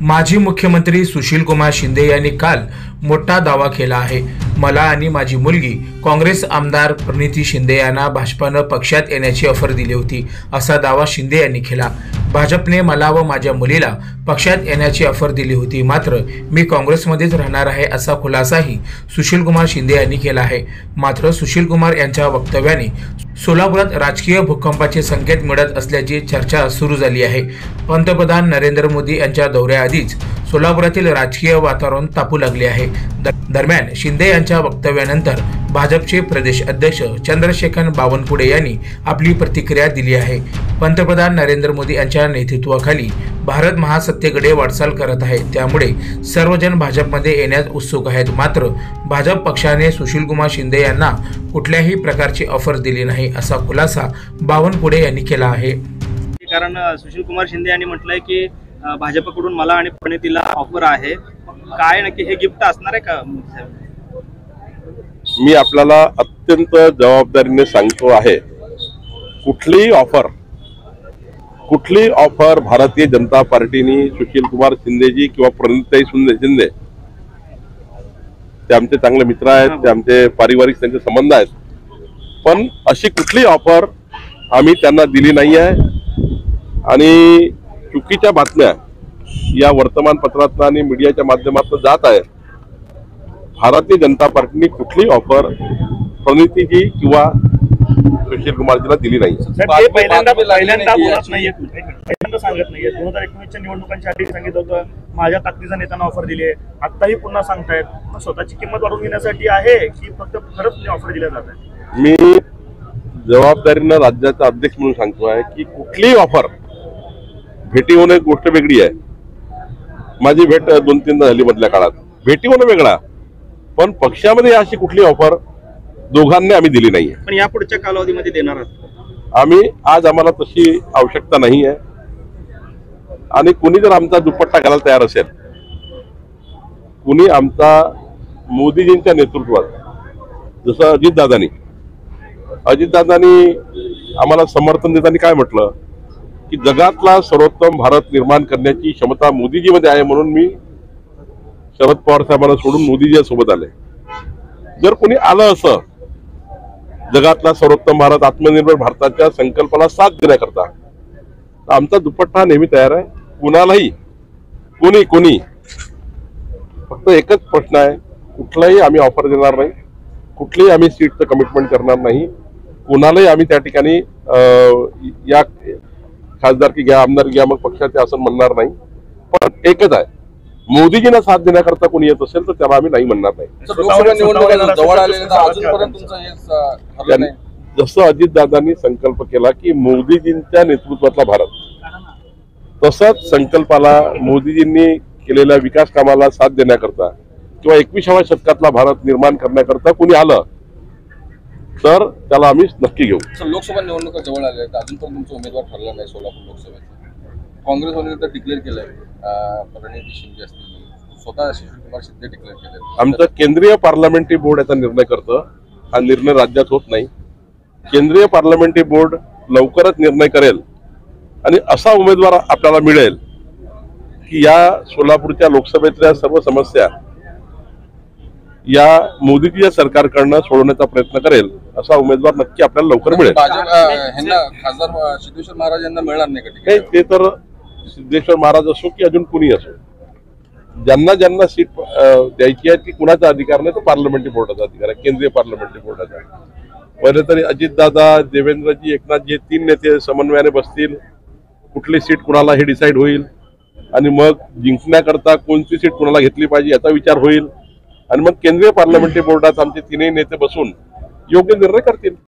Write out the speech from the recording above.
माजी मुख्यमंत्री सुशीलकुमार शिंदे यांनी काल मोठा दावा केला आहे. मला आणि माझी मुलगी काँग्रेस आमदार प्रणिती शिंदे यांना भाजपानं पक्षात येण्याची ऑफर दिली होती. असा दावा शिंदे यांनी केला. भाजपने मला व माझ्या मुलीला पक्षात येण्याची ऑफर दिली होती. मात्र मी काँग्रेसमध्येच राहणार आहे असा खुलासाही सुशीलकुमार शिंदे यांनी केला आहे. मात्र सुशीलकुमार यांच्या वक्तव्याने सोलापुरात राजकीय भूकंपाचे संकेत मिळत असल्याची चर्चा सुरू झाली आहे. पंतप्रधान नरेंद्र मोदी यांच्या दौऱ्याआधीच सोलापुरातील राजकीय वातावरण तापू लागले आहे. दरम्यान शिंदे यांच्या वक्तव्यानंतर भाजपचे प्रदेश अध्यक्ष चंद्रशेखर बावनकुळे यांनी आपली प्रतिक्रिया दिली आहे. पंतप्रधान नरेंद्र मोदी यांच्या नेतृत्वाखाली भारत महासत्तेकडे वाटचाल करत आहे. त्यामुळे सर्वजण भाजपमध्ये येण्यास उत्सुक आहेत. मात्र भाजप पक्षाने सुशीलकुमार शिंदे यांना कुठल्याही प्रकारची ऑफर दिली नाही असा खुलासा बावनकुळे यांनी केला आहे. कारण सुशीलकुमार शिंदे यांनी म्हटलंय की भाजपकडून मला आणि प्रणितीला ऑफर आहे. काय नक्की हे गिफ्ट असणार आहे का? मी आपल्याला अत्यंत जबाबदारीने सांगतो आहे कुठलीही ऑफर कुठलीही ऑफर भारतीय जनता पार्टीनी सुशील कुमार शिंदेजी किंवा प्रणिताई शिंदे शिंदे ते आमचे चांगले मित्र आहेत ते आमचे पारिवारिक त्यांचे संबंध आहेत पण अशी कुठलीही ऑफर आम्ही त्यांना दिली नाही आहे आणि चुकीच्या बातम्या या वर्तमानपत्रातनं आणि मीडियाच्या माध्यमातून जात आहेत. भारतीय जनता पार्टीने कुठलीही ऑफर प्रणितीजी किंवा सुशील कुमारजीला दिली नाही. सांगत नाहीये. दोन हजार एकोणीसच्या निवडणुकांच्या आधी सांगितलं होतं माझ्या ताकदीचा नेत्यांना ऑफर दिली आहे. आत्ताही पुन्हा सांगतायत. स्वतःची किंमत वाढवून घेण्यासाठी आहे की फक्त खरंच ऑफर दिल्या जात आहे मी जबाबदारीनं राज्याचा अध्यक्ष म्हणून सांगतो आहे की कुठलीही ऑफर भेटी होणं एक गोष्ट वेगळी आहे. माझी भेट दोन तीनदा झाली मधल्या काळात. भेटी होणं वेगळा. पण पक्षामध्ये अशी कुठली ऑफर दोघांनी आम्ही दिली नाहीये. पण या पुढच्या कालावधीमध्ये देणार आहात. आम्ही आज आम्हाला तशी आवश्यकता नाही आहे आणि कुणी जर आमचा दुपट्टा घालायला तयार असेल कुणी आमचा मोदीजींच्या नेतृत्वात जसं अजितदादांनी. अजितदादांनी आम्हाला समर्थन देताना काय म्हटलं? की जगातला सर्वोत्तम भारत निर्माण करण्याची क्षमता मोदीजीमध्ये आहे म्हणून मी शरद पवार साहेबांना सोडून मोदीजी सोबत आले. जर कोणी आलं असं जगातला सर्वोत्तम भारत आत्मनिर्भर भारताच्या संकल्पाला साथ देण्याकरता आमचा दुपट्टा नेहमी तयार आहे. कुणालाही कोणी कोणी फक्त एकच प्रश्न आहे कुठलाही आम्ही ऑफर देणार नाही कुठलीही आम्ही सीटचं कमिटमेंट करणार नाही कुणालाही आम्ही त्या ठिकाणी या या खासदारकी घ्या आमदार घ्या मग पक्षाचे असं म्हणणार नाही. पण एकच आहे. मोदीजींना साथ देण्याकरता कोणी येत असेल तर त्याला आम्ही नाही म्हणणार नाही. जसं अजितदादांनी संकल्प केला की मोदीजींच्या नेतृत्वातला भारत. तसंच संकल्पाला मोदीजींनी केलेल्या विकास कामाला साथ देण्याकरता किंवा एकविसाव्या शतकातला भारत निर्माण करण्याकरता कोणी आलं तर त्याला आम्ही नक्की घेऊ. सर लोकसभा निवडणुका जवळ आल्या आहेत. अजूनपर्यंत तुमचा उमेदवार ठरला नाही सोलापूर लोकसभेचा काँग्रेसवाले तर डिक्लेअर केलंय. प्रणिती शिंदे असतील. स्वतः सुशील कुमार शिंदे डिक्लेअर केले आमचं केंद्रीय पार्लमेंटरी बोर्ड याचा निर्णय करतं. हा निर्णय राज्यात होत नाही. केंद्रीय पार्लमेंटरी बोर्ड लवकरच निर्णय करेल. आणि असा उमेदवार आपल्याला मिळेल की या सोलापूरच्या लोकसभेतल्या सर्व समस्या या मोदीजीच्या सरकारकडनं सोडवण्याचा प्रयत्न करेल असा उमेदवार नक्की आपल्याला लवकर मिळेल. खासदार सिद्धेश्वर महाराज यांना मिळणार नाही ते तर सिद्धेश्वर महाराज असो की अजून कुणी असो. ज्यांना ज्यांना सीट द्यायची आहे ती कुणाचा अधिकार नाही तो पार्लमेंटरी बोर्डाचा अधिकार आहे केंद्रीय पार्लमेंटरी बोर्डाचा पहिले तरी अजितदादा देवेंद्रजी एकनाथजी तीन नेते समन्वयाने बसतील. कुठली सीट कुणाला हे डिसाईड होईल? आणि मग जिंकण्याकरता कोणती सीट कुणाला घेतली पाहिजे याचा विचार होईल. आणि मग केंद्रीय पार्लमेंटरी बोर्डात आमचे तीनही नेते बसून योग्य निर्णय करतील.